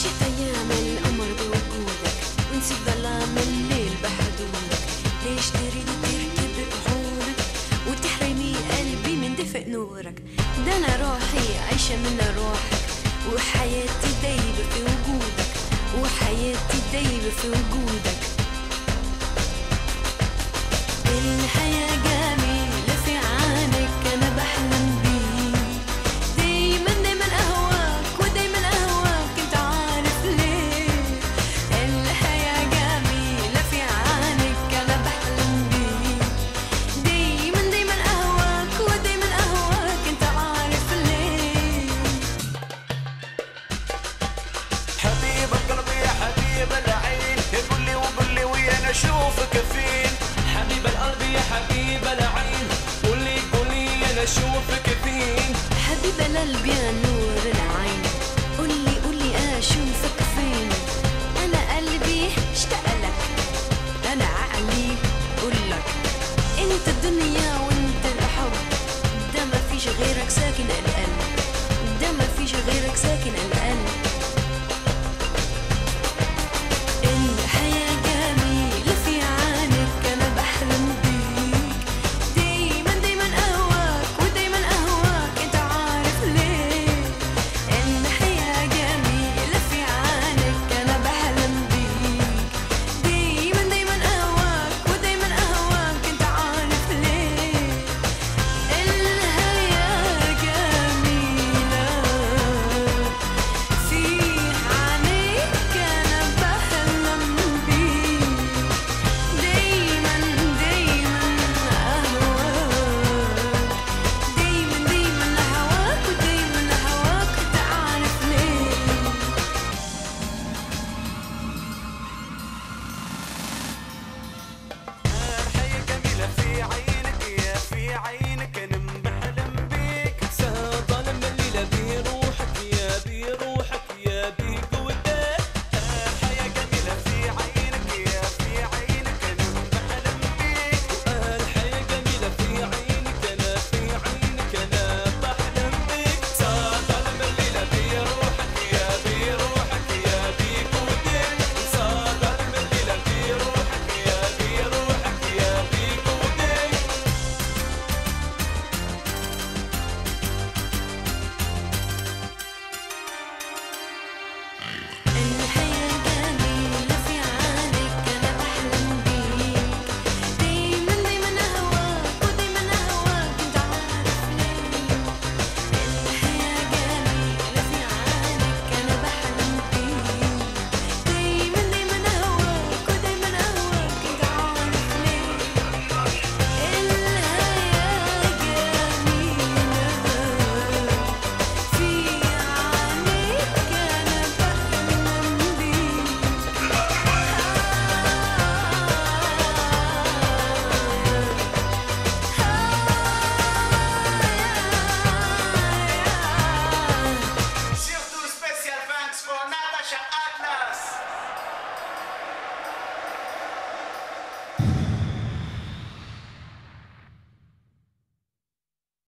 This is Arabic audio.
عشت أيام القمر بوجودك ونسيت ظلام الليل بحدودك ليش تريد تركب بعودك وتحرمي قلبي من دفء نورك؟ ده أنا روحي عايشة من روحك وحياتي دايبة في وجودك وحياتي دايبة في وجودك. أشوفك فين؟ حبيب القلب يا حبيب العين. قولي قولي أنا أشوفك فين؟ حبيب القلب يا نور العين. قولي قولي أشوفك فين؟ أنا قلبي اشتاق لك أنا عقلي قولك أنت الدنيا وأنت الحب. ده ما فيش غيرك ساكن القلب ده ما فيش غيرك ساكن القلب